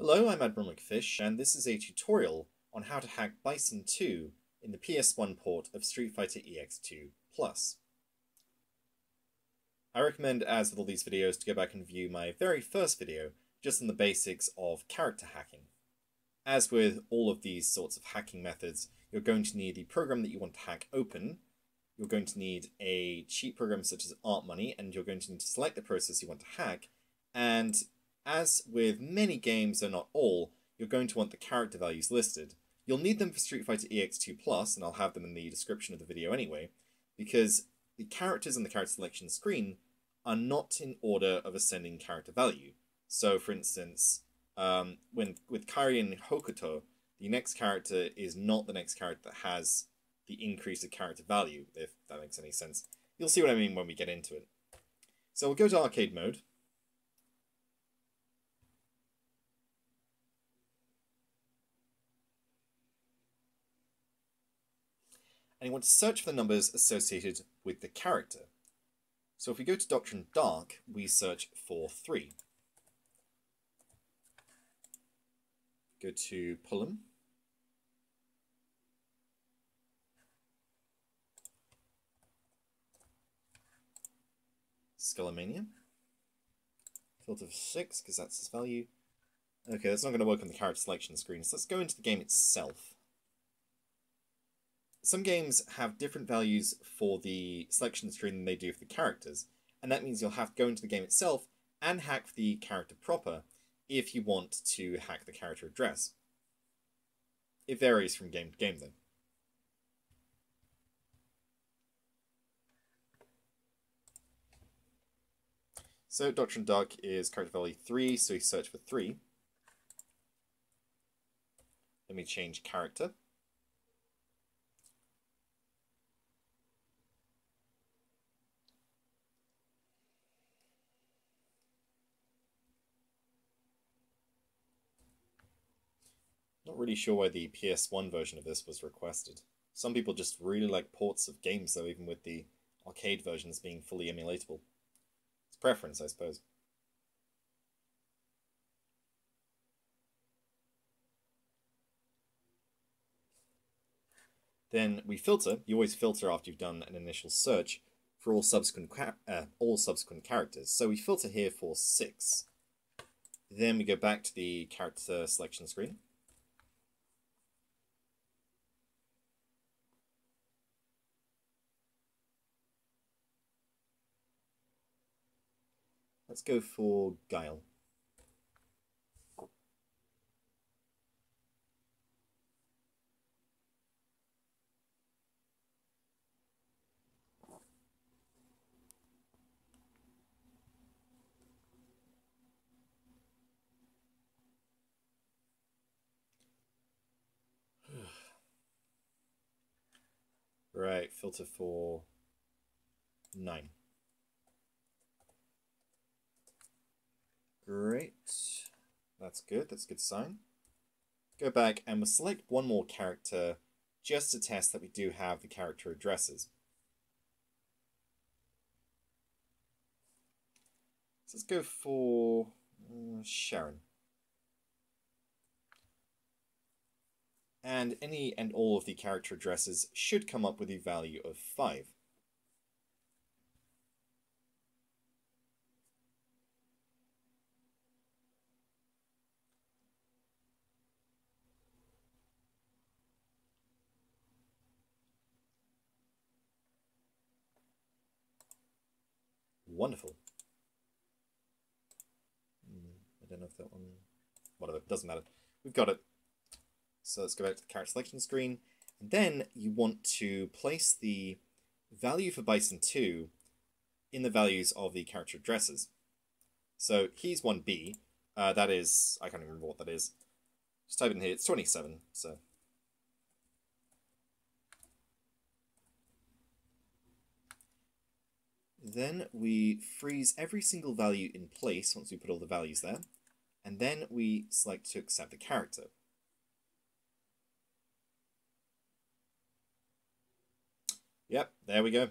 Hello, I'm Admiral McFish, and this is a tutorial on how to hack Bison 2 in the PS1 port of Street Fighter EX2 Plus. I recommend, as with all these videos, to go back and view my very first video, just on the basics of character hacking. As with all of these sorts of hacking methods, you're going to need the program that you want to hack open, you're going to need a cheat program such as ArtMoney, and you're going to need to select the process you want to hack, and as with many games, though not all, you're going to want the character values listed. You'll need them for Street Fighter EX2 Plus, and I'll have them in the description of the video anyway, because the characters on the character selection screen are not in order of ascending character value. So, for instance, um, when with Kairi and Hokuto, the next character is not the next character that has the increase of character value, if that makes any sense. You'll see what I mean when we get into it. So we'll go to arcade mode. And you want to search for the numbers associated with the character. So if we go to Doctrine Dark, we search for 3. Go to Pullum. Skullomania. Filter for 6, because that's its value. Okay, that's not going to work on the character selection screen, so let's go into the game itself some games have different values for the selection screen than they do for the characters, and that means you'll have to go into the game itself and hack the character proper if you want to hack the character address. It varies from game to game though. So Doctrine Dark is character value 3, so we search for 3. Let me change character. Not really sure why the PS1 version of this was requested. Some people just really like ports of games though, even with the arcade versions being fully emulatable. It's preference, I suppose. Then we filter. You always filter after you've done an initial search for all subsequent uh, all subsequent characters. So we filter here for six. Then we go back to the character selection screen. Let's go for Guile. right, filter for 9. Great. That's good. That's a good sign. Go back and we'll select one more character just to test that we do have the character addresses. So let's go for uh, Sharon. And any and all of the character addresses should come up with a value of 5. Wonderful. Hmm, I don't know if that one... Whatever, doesn't matter. We've got it. So let's go back to the character selection screen. And then you want to place the value for Bison 2 in the values of the character addresses. So he's 1B. Uh, that is, I can't even remember what that is. Just type in here, it's 27, so Then we freeze every single value in place once we put all the values there. And then we select to accept the character. Yep, there we go.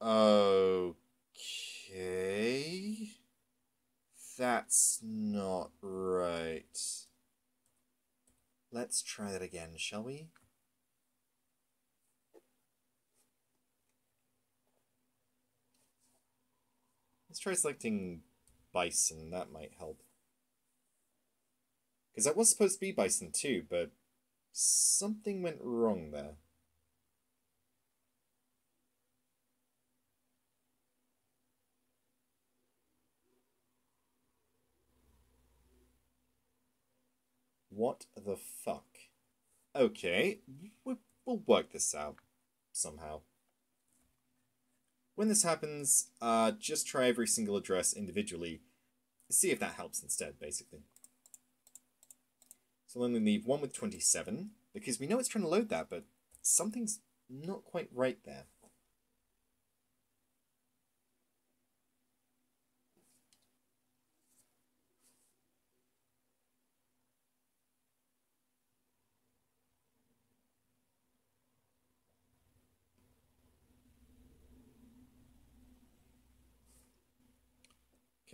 Okay. That's Let's try that again, shall we? Let's try selecting Bison, that might help. Because that was supposed to be Bison 2, but something went wrong there. What the fuck? Okay, we'll work this out somehow. When this happens, uh, just try every single address individually. See if that helps instead, basically. So going to leave one with 27, because we know it's trying to load that, but something's not quite right there.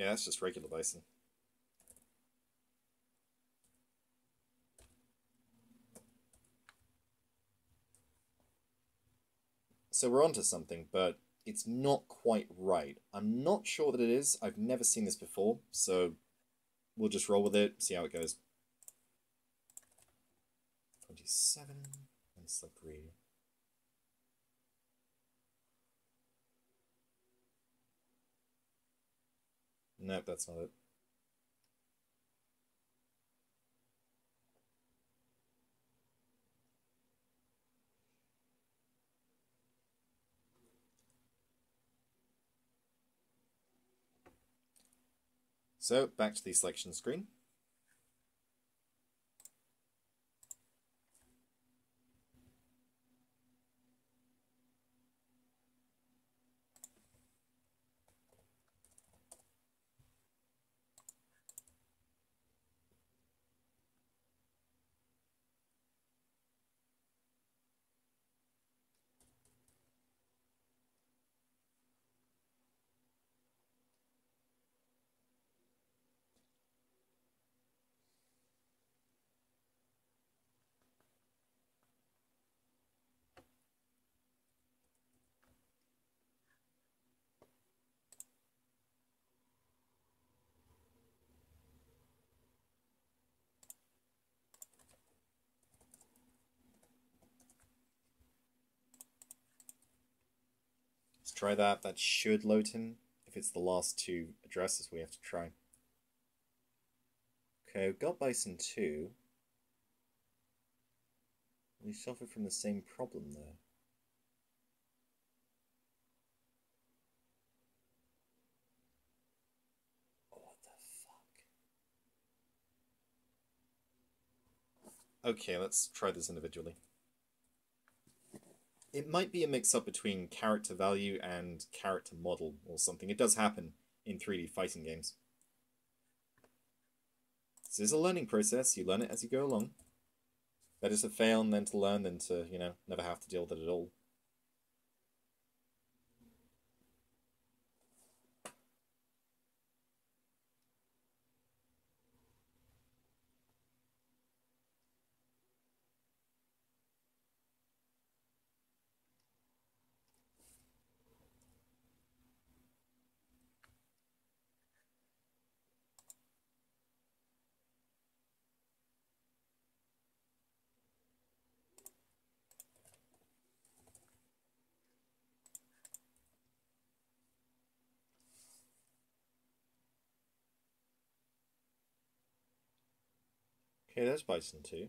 Okay, that's just regular bison. So we're onto something, but it's not quite right. I'm not sure that it is. I've never seen this before, so we'll just roll with it, see how it goes. 27 and slippery. Nope, that's not it. So back to the selection screen. Let's try that. That should load him. If it's the last two addresses we have to try. Okay, we've got Bison 2. We suffer from the same problem there. Oh, what the fuck? Okay, let's try this individually it might be a mix up between character value and character model or something. It does happen in 3D fighting games. This is a learning process. You learn it as you go along. Better to fail and then to learn than to, you know, never have to deal with it at all. Okay, there's Bison 2.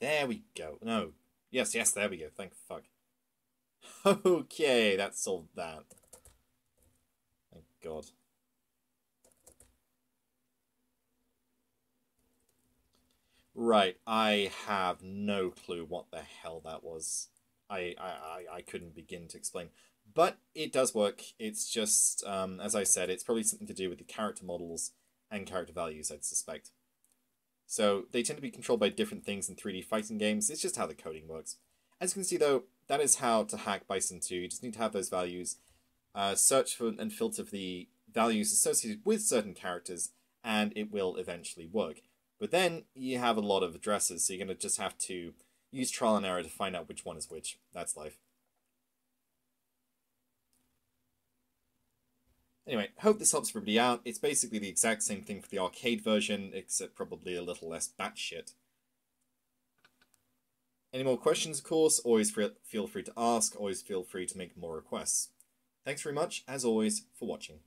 There we go. No. Yes, yes, there we go. Thank fuck. Okay, that solved that. Thank God. Right, I have no clue what the hell that was. I, I, I couldn't begin to explain. But it does work. It's just, um, as I said, it's probably something to do with the character models and character values, I'd suspect. So they tend to be controlled by different things in 3D fighting games. It's just how the coding works. As you can see, though, that is how to hack Bison 2. You just need to have those values, uh, search for and filter for the values associated with certain characters, and it will eventually work. But then you have a lot of addresses, so you're going to just have to use trial and error to find out which one is which. That's life. Anyway, hope this helps everybody out. It's basically the exact same thing for the arcade version, except probably a little less batshit. Any more questions, of course, always feel free to ask, always feel free to make more requests. Thanks very much, as always, for watching.